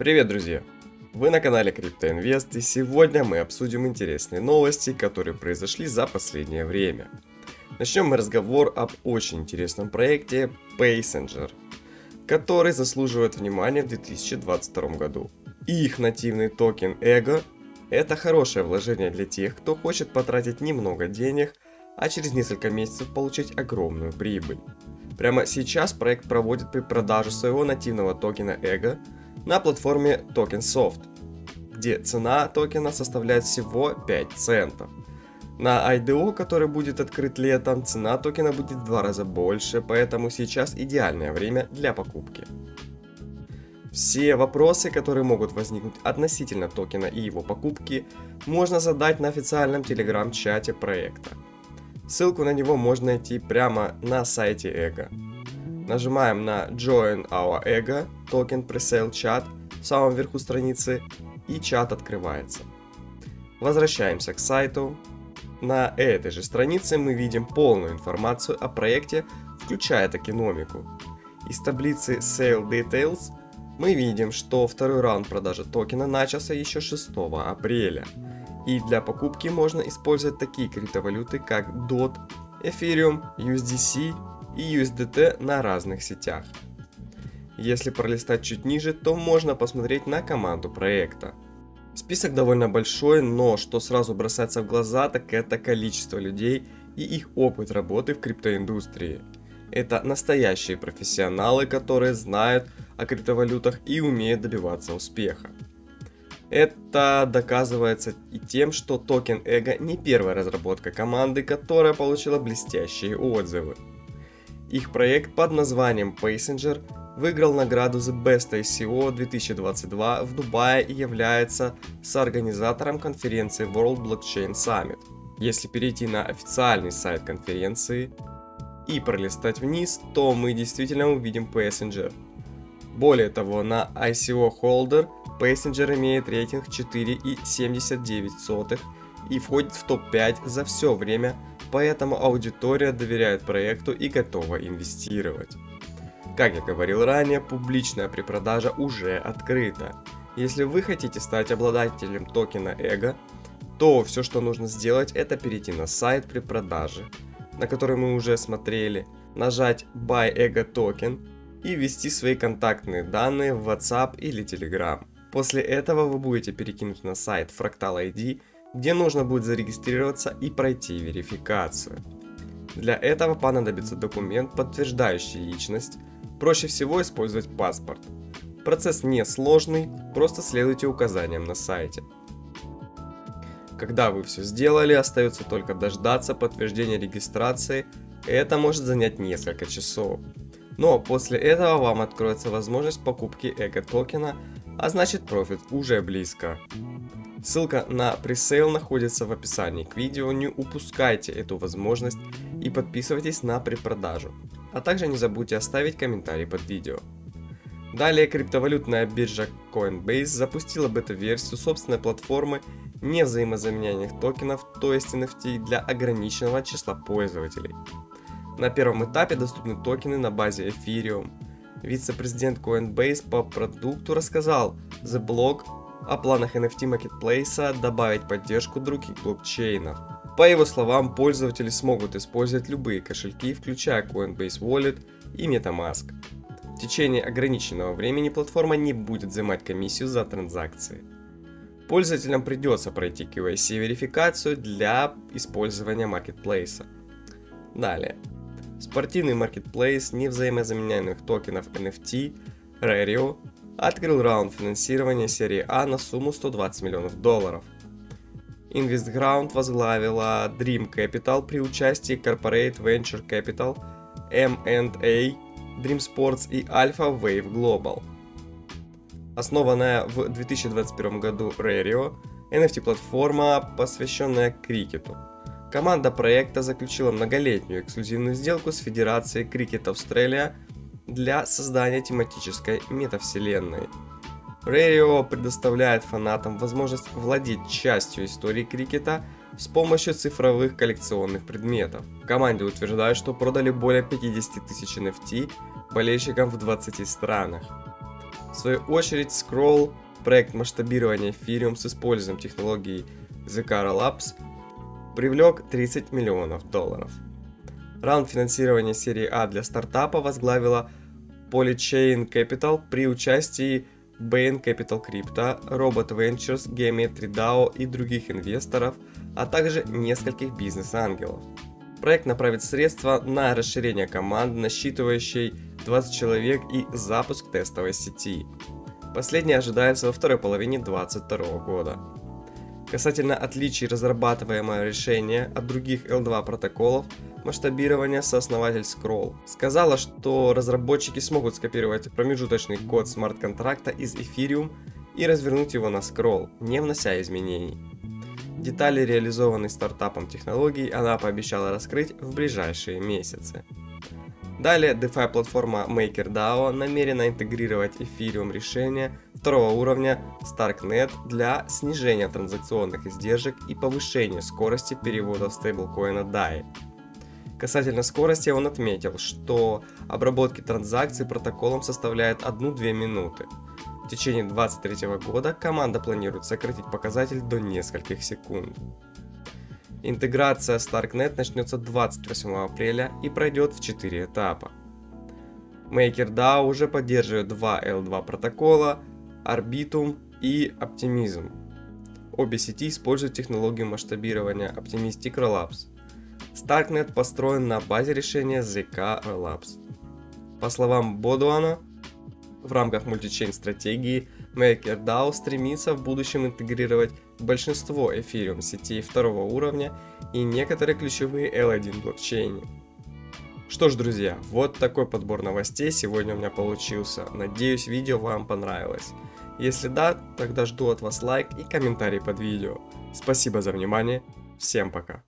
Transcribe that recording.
Привет, друзья! Вы на канале CryptoInvest и сегодня мы обсудим интересные новости, которые произошли за последнее время. Начнем мы разговор об очень интересном проекте Passenger, который заслуживает внимания в 2022 году. Их нативный токен Ego – это хорошее вложение для тех, кто хочет потратить немного денег, а через несколько месяцев получить огромную прибыль. Прямо сейчас проект проводит предпродажу своего нативного токена Ego на платформе TokenSoft, где цена токена составляет всего 5 центов. На IDO, который будет открыт летом, цена токена будет в два раза больше, поэтому сейчас идеальное время для покупки. Все вопросы, которые могут возникнуть относительно токена и его покупки, можно задать на официальном телеграм-чате проекта. Ссылку на него можно найти прямо на сайте Эго. Нажимаем на Join Our Ego, токен Presale Chat в самом верху страницы и чат открывается. Возвращаемся к сайту. На этой же странице мы видим полную информацию о проекте, включая токеномику. Из таблицы Sale Details мы видим, что второй раунд продажи токена начался еще 6 апреля – и для покупки можно использовать такие криптовалюты, как DOT, Ethereum, USDC и USDT на разных сетях. Если пролистать чуть ниже, то можно посмотреть на команду проекта. Список довольно большой, но что сразу бросается в глаза, так это количество людей и их опыт работы в криптоиндустрии. Это настоящие профессионалы, которые знают о криптовалютах и умеют добиваться успеха. Это доказывается и тем, что токен Эго не первая разработка команды, которая получила блестящие отзывы. Их проект под названием Passenger выиграл награду The Best ICO 2022 в Дубае и является соорганизатором конференции World Blockchain Summit. Если перейти на официальный сайт конференции и пролистать вниз, то мы действительно увидим Passenger. Более того, на ICO Holder – Passenger имеет рейтинг 4,79 и входит в топ-5 за все время, поэтому аудитория доверяет проекту и готова инвестировать. Как я говорил ранее, публичная препродажа уже открыта. Если вы хотите стать обладателем токена Эго, то все, что нужно сделать, это перейти на сайт препродажи, на который мы уже смотрели, нажать Buy Ego Token и ввести свои контактные данные в WhatsApp или Telegram. После этого вы будете перекинуть на сайт Fractal ID, где нужно будет зарегистрироваться и пройти верификацию. Для этого понадобится документ, подтверждающий личность. Проще всего использовать паспорт. Процесс не сложный, просто следуйте указаниям на сайте. Когда вы все сделали, остается только дождаться подтверждения регистрации, это может занять несколько часов. Но после этого вам откроется возможность покупки эго токена а значит профит уже близко. Ссылка на пресейл находится в описании к видео, не упускайте эту возможность и подписывайтесь на препродажу. А также не забудьте оставить комментарий под видео. Далее криптовалютная биржа Coinbase запустила бета-версию собственной платформы невзаимозаменяемых токенов, то есть NFT для ограниченного числа пользователей. На первом этапе доступны токены на базе Ethereum – Вице-президент Coinbase по продукту рассказал The Blog о планах NFT маркетплейса добавить поддержку других блокчейнов. По его словам, пользователи смогут использовать любые кошельки, включая Coinbase Wallet и MetaMask. В течение ограниченного времени платформа не будет взимать комиссию за транзакции. Пользователям придется пройти KYC-верификацию для использования маркетплейса. Далее. Спортивный маркетплейс невзаимозаменяемых токенов NFT Rario открыл раунд финансирования серии А на сумму 120 миллионов долларов. InvestGround возглавила Dream Capital при участии Corporate Venture Capital, M&A, Dream Sports и Alpha Wave Global. Основанная в 2021 году Rario, NFT-платформа, посвященная крикету – Команда проекта заключила многолетнюю эксклюзивную сделку с Федерацией Крикет Австралия для создания тематической метавселенной. Radio предоставляет фанатам возможность владеть частью истории крикета с помощью цифровых коллекционных предметов. Команде утверждают, что продали более 50 тысяч NFT болельщикам в 20 странах. В свою очередь, Scroll, проект масштабирования Ethereum с использованием технологии Zcara Labs, привлек 30 миллионов долларов. Раунд финансирования серии А для стартапа возглавила Polychain Capital при участии Bain Capital Crypto, Robot Ventures, Geometry DAO и других инвесторов, а также нескольких бизнес-ангелов. Проект направит средства на расширение команды, насчитывающей 20 человек и запуск тестовой сети. Последний ожидается во второй половине 2022 года. Касательно отличий разрабатываемого решения от других L2 протоколов, масштабирования сооснователь Scroll сказала, что разработчики смогут скопировать промежуточный код смарт-контракта из Ethereum и развернуть его на Scroll, не внося изменений. Детали реализованной стартапом технологий она пообещала раскрыть в ближайшие месяцы. Далее DeFi платформа MakerDAO намерена интегрировать Ethereum решения второго уровня StarkNet для снижения транзакционных издержек и повышения скорости перевода стейблкоина DAI. Касательно скорости он отметил, что обработки транзакций протоколом составляет 1-2 минуты, в течение 2023 года команда планирует сократить показатель до нескольких секунд. Интеграция StarkNet начнется 28 апреля и пройдет в 4 этапа. MakerDAO уже поддерживает два L2 протокола, Arbitum и Optimism. Обе сети используют технологию масштабирования Optimistic Rollups. StarkNet построен на базе решения ZK Rollups. По словам Бодуана, в рамках мультичейн стратегии MakerDAO стремится в будущем интегрировать большинство Ethereum сетей второго уровня и некоторые ключевые L1 блокчейны. Что ж, друзья, вот такой подбор новостей сегодня у меня получился. Надеюсь, видео вам понравилось. Если да, тогда жду от вас лайк и комментарий под видео. Спасибо за внимание. Всем пока.